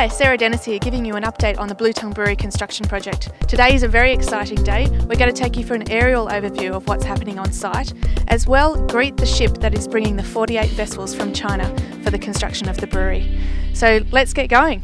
Hi, Sarah Dennis here, giving you an update on the Bluetongue Brewery construction project. Today is a very exciting day. We're going to take you for an aerial overview of what's happening on site, as well greet the ship that is bringing the 48 vessels from China for the construction of the brewery. So let's get going.